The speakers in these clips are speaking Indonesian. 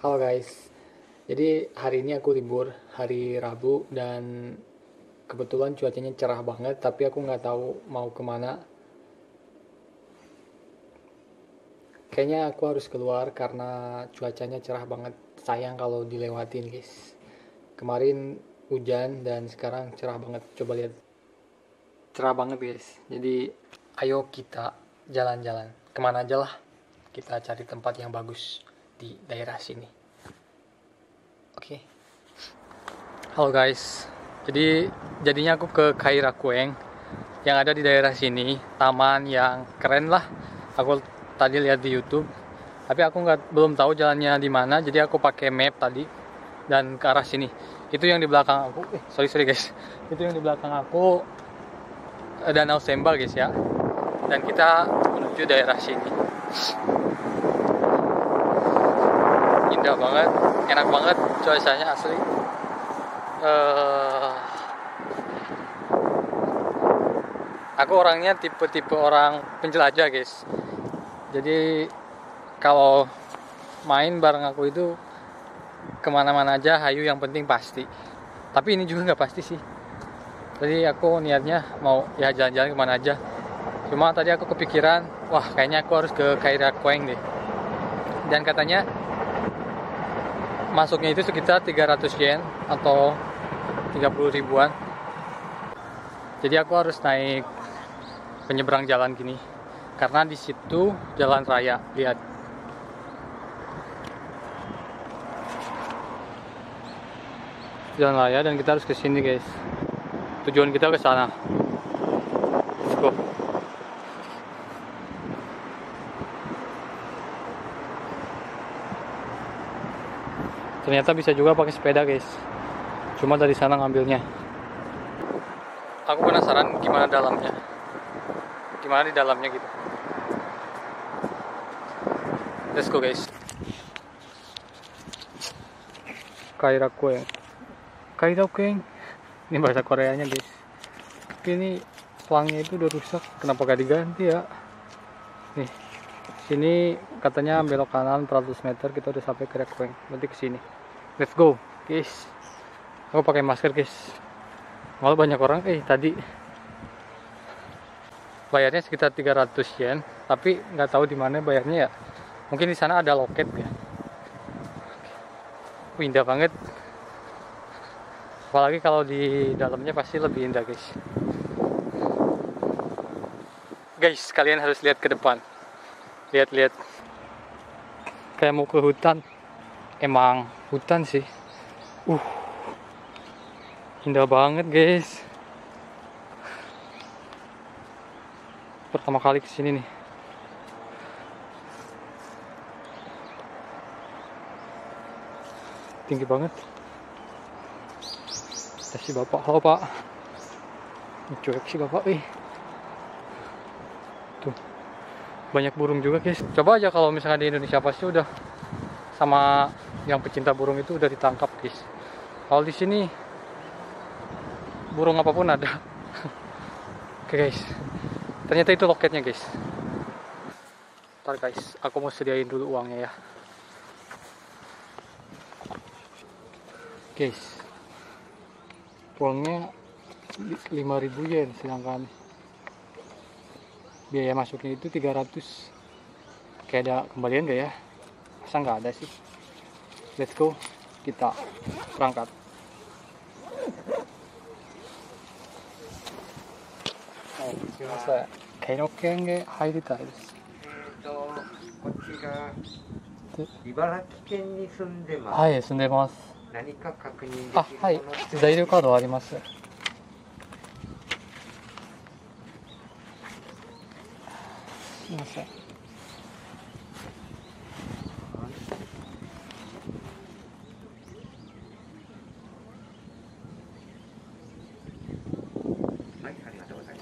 Halo guys, jadi hari ini aku libur hari Rabu dan kebetulan cuacanya cerah banget tapi aku nggak tahu mau ke mana. Kayaknya aku harus keluar karena cuacanya cerah banget. Sayang kalau dilewatin guys. Kemarin hujan dan sekarang cerah banget. Coba lihat. Cerah banget guys. Jadi ayo kita jalan-jalan. Ke mana aja lah. Kita cari tempat yang bagus di daerah sini. Oke. Halo guys. Jadi jadinya aku ke Kairakueng yang ada di daerah sini, taman yang keren lah. Aku tadi lihat di YouTube. Tapi aku nggak belum tahu jalannya di mana, jadi aku pakai map tadi dan ke arah sini. Itu yang di belakang aku. Eh, sorry sorry guys. Itu yang di belakang aku Danau Semba guys ya. Dan kita menuju daerah sini. Indah banget enak banget cuacanya asli. Uh, aku orangnya tipe-tipe orang penjelajah guys. Jadi kalau main bareng aku itu ke mana-mana aja hayu yang penting pasti. Tapi ini juga nggak pasti sih. Jadi aku niatnya mau ya jalan-jalan ke mana aja. Cuma tadi aku kepikiran wah kayaknya aku harus ke Kaira Koeng deh. Dan katanya masuknya itu sekitar 300 yen atau 30 ribuan. Jadi aku harus naik penyeberang jalan gini karena di situ jalan raya lihat. Jalan raya dan kita harus ke sini guys. Tujuan kita ke sana ternyata bisa juga pakai sepeda guys. Cuma dari sana ngambilnya. Aku penasaran gimana dalamnya. Gimana di dalamnya gitu. Let's go guys. Kairakueng Kairakueng ini bahasa Koreanya guys. Ini pelangnya itu udah rusak. Kenapa gak diganti ya? Nih sini katanya belok kanan 400 meter kita udah sampai ke Rekweng. Berarti ke sini let's go guys. Aku pakai masker guys. Malah banyak orang eh tadi. Bayarnya sekitar 300 yen tapi nggak tahu di mana bayarnya ya. Mungkin di sana ada loket ya. Wih, indah banget. Apalagi kalau di dalamnya pasti lebih indah guys. Guys kalian harus lihat ke depan. Lihat-lihat kayak mau ke hutan emang hutan sih. Uh indah banget guys. Pertama kali ke sini nih. Tinggi banget. Si bapak. Halo pak. Cuek si bapak ih. Tuh. Banyak burung juga guys. Coba aja kalau misalnya di Indonesia pasti udah sama yang pecinta burung itu udah ditangkap guys kalau di sini burung apa pun ada. Oke guys. Ternyata itu loketnya guys. Ntar guys aku mau sediain dulu uangnya ya. Guys uangnya 5000 yen sedangkan biaya masuknya itu 300 kayak ada kembalian gak ya masa nggak ada sih let's go kita berangkat はい、すみません。入りたいです。えーとこちら茨城県に住んでます、はい、住んでます。何か確認できるものあ、はい。在留カードあります。すみません。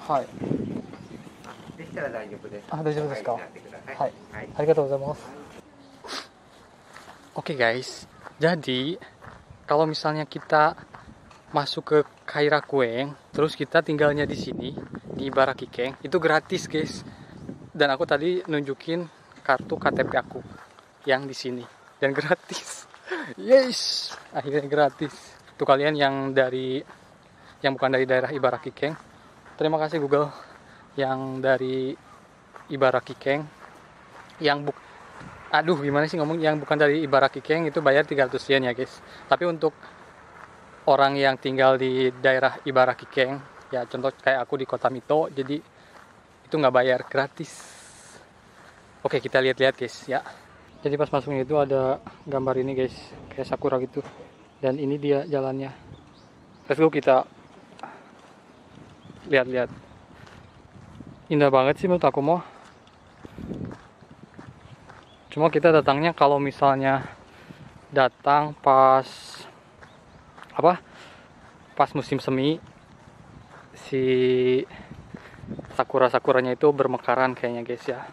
はい。でしたら大丈夫です。あ大丈夫ですかお入りになってください。はいはい。ありがとうございます。Oke guys, jadi kalau misalnya kita masuk ke Kairakueng, terus kita tinggalnya di sini di Barakikeng, itu gratis guys. Dan aku tadi nunjukin kartu KTP aku yang di sini. dan gratis yes akhirnya gratis tuh kalian yang dari yang bukan dari daerah Ibaraki Keng terima kasih Google. Yang dari Ibaraki Keng. Yang buk aduh gimana sih ngomong? Yang bukan dari Ibaraki Keng itu bayar 300 yen ya guys. Tapi untuk orang yang tinggal di daerah Ibaraki Keng ya contoh kayak aku di kota Mito jadi itu nggak bayar gratis. Oke kita lihat-lihat guys ya. Jadi pas masuknya itu ada gambar ini guys kayak sakura gitu. Dan ini dia jalannya. Let's go kita lihat-lihat. Indah banget sih menurut aku mau cuma kita datangnya kalau misalnya datang pas apa? Pas musim semi si sakura sakuranya itu bermekaran kayaknya guys ya.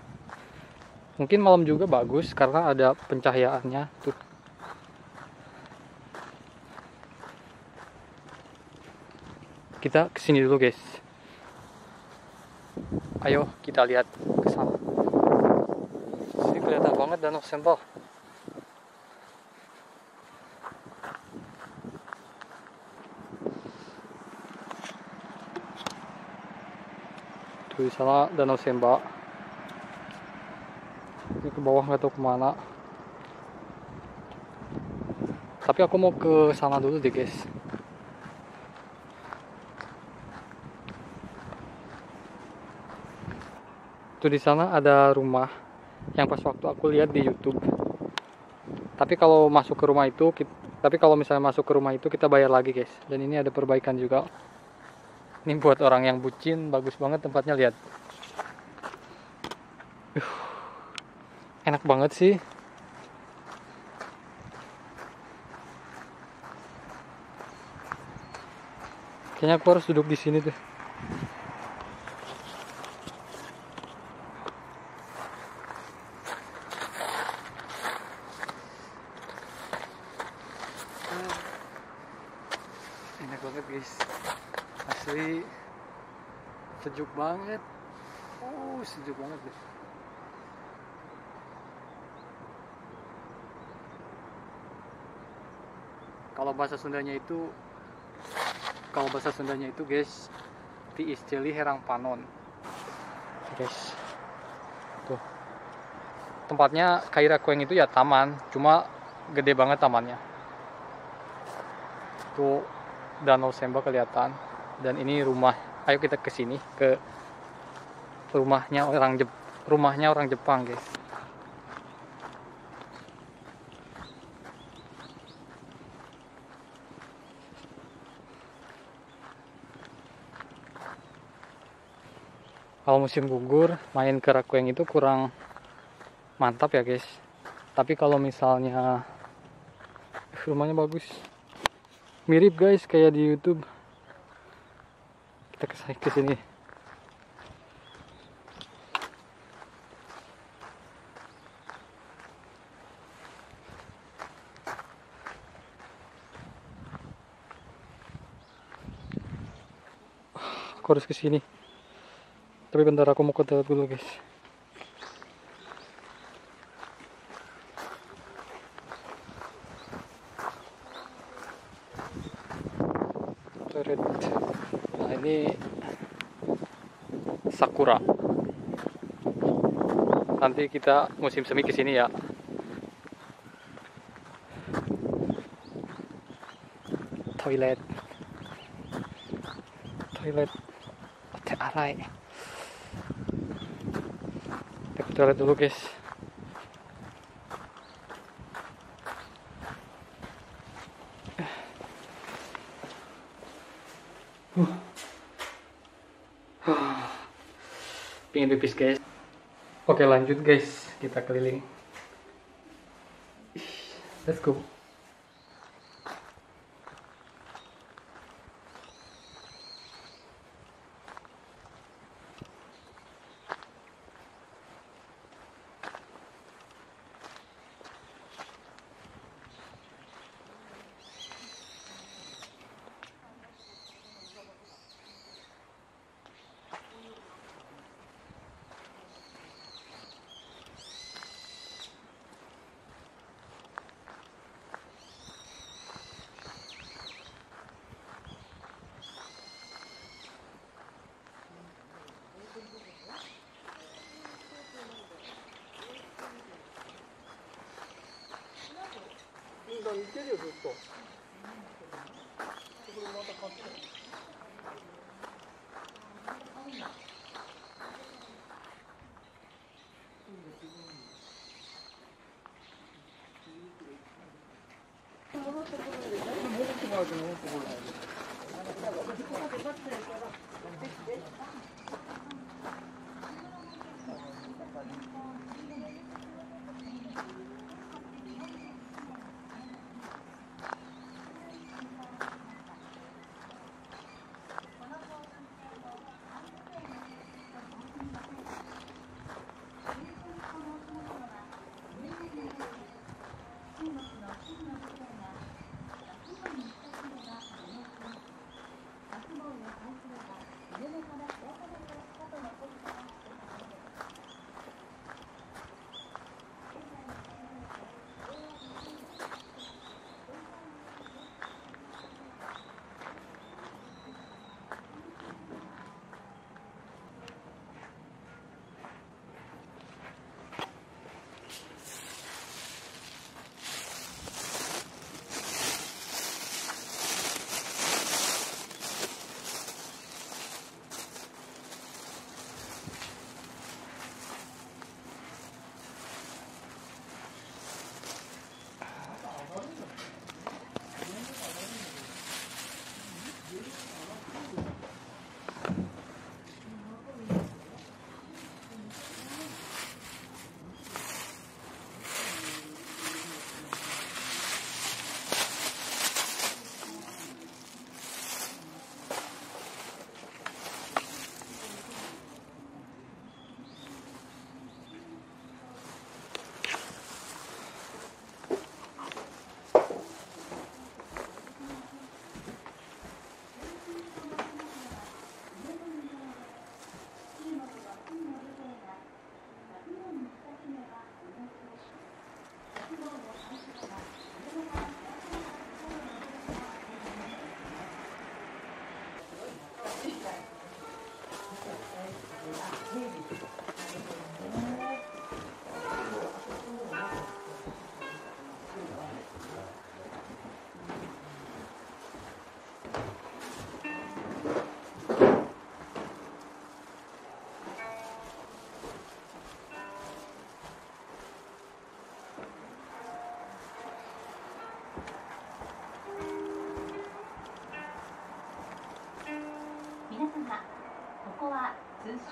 Mungkin malam juga bagus karena ada pencahayaannya tuh. Kita ke sini dulu guys ayo kita lihat ke sana. Sini kelihatan banget danau sembal tuh di sana danau sembak. Ini ke bawah nggak tahu ke mana. Tapi aku mau ke sana dulu deh guys tuh di sana ada rumah yang pas waktu aku lihat di YouTube. Tapi kalau masuk ke rumah itu kit- tapi kalau misalnya masuk ke rumah itu kita bayar lagi guys. Dan ini ada perbaikan juga. Ini buat orang yang bucin bagus banget tempatnya lihat. Uh, enak banget sih. Kayaknya aku harus duduk di sini tuh enak banget guys asli sejuk banget. Oh sejuk banget deh. Kalau bahasa Sundanya itu kalau bahasa Sundanya itu guys ti istili herang panon. Guys tuh. Tempatnya Kaira Kueng itu ya taman cuma gede banget tamannya. Tuh danau Semba kelihatan. Dan ini rumah ayo kita ke sini ke rumahnya orang Jep rumahnya orang Jepang guys. Kalau musim gugur main ke Rakueng itu kurang mantap ya guys. Tapi kalau misalnya rumahnya bagus. Mirip guys kayak di YouTube kita ke sini aku harus ke sini. Tapi bentar aku mau ke dulu guys toilet nah ini sakura nanti kita musim semi ke sini ya. Toilet. Toilet. Teh arai. Kita toilet dulu guys pingin pipis guys. Oke lanjut guys. Kita keliling. Let's go だ似てるよずっと。これまた買って。戻ってもらって戻ってもらって。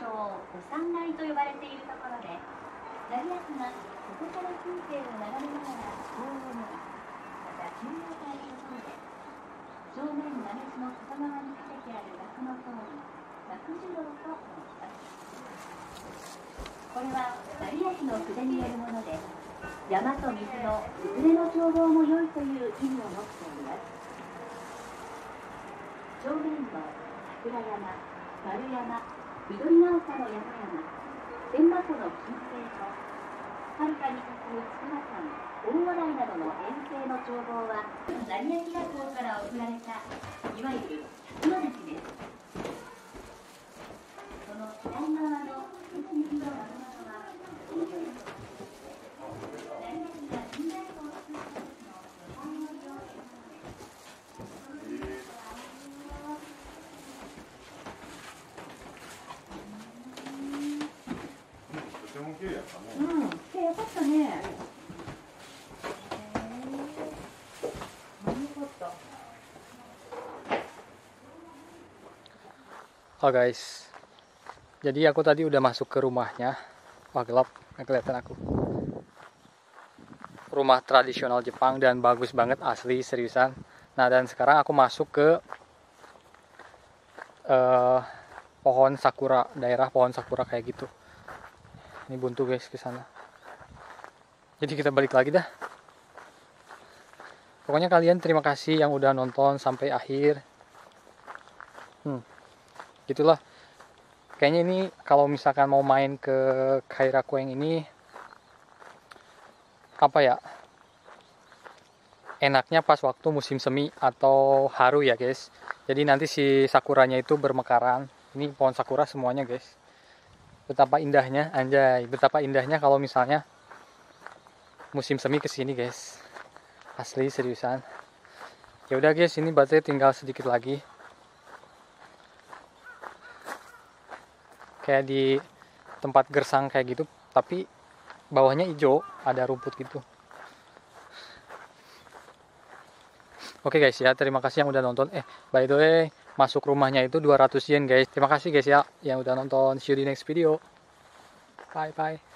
称お三階と呼ばれているところで成安がここから風景を眺めながら法を伸びまた中央階の方で正面長市の外側にかけてある額の通り楽寿楼と申しますこれは成安の筆によるもので山と水のいずれの眺望も良いという意味を持っております。正面の桜山丸山緑ヶ丘の山々千葉湖の金星とはるかに咲く筑波山大洗などの遠征の眺望は成明学校から送られたいわゆる百の滝です。Oh guys, jadi aku tadi udah masuk ke rumahnya. Wah gelap, nggak kelihatan aku. Rumah tradisional Jepang dan bagus banget asli seriusan. Nah dan sekarang aku masuk ke eh, pohon sakura, daerah pohon sakura kayak gitu. Ini buntu guys ke sana. Jadi kita balik lagi dah. Pokoknya kalian terima kasih yang udah nonton sampai akhir. Hmm gitulah. Kayaknya ini kalau misalkan mau main ke Kairakueng ini apa ya enaknya pas waktu musim semi atau haru ya guys. Jadi nanti si sakuranya itu bermekaran. Ini pohon sakura semuanya guys. Betapa indahnya anjay. Betapa indahnya kalau misalnya musim semi ke sini guys. Asli seriusan. Ya udah guys ini baterai tinggal sedikit lagi kayak di tempat gersang kayak gitu tapi bawahnya hijau ada rumput gitu Oke guys ya, terima kasih yang udah nonton. Eh, by the way, masuk rumahnya itu 200 yen guys. Terima kasih guys ya yang udah nonton. See you di next video. Bye bye.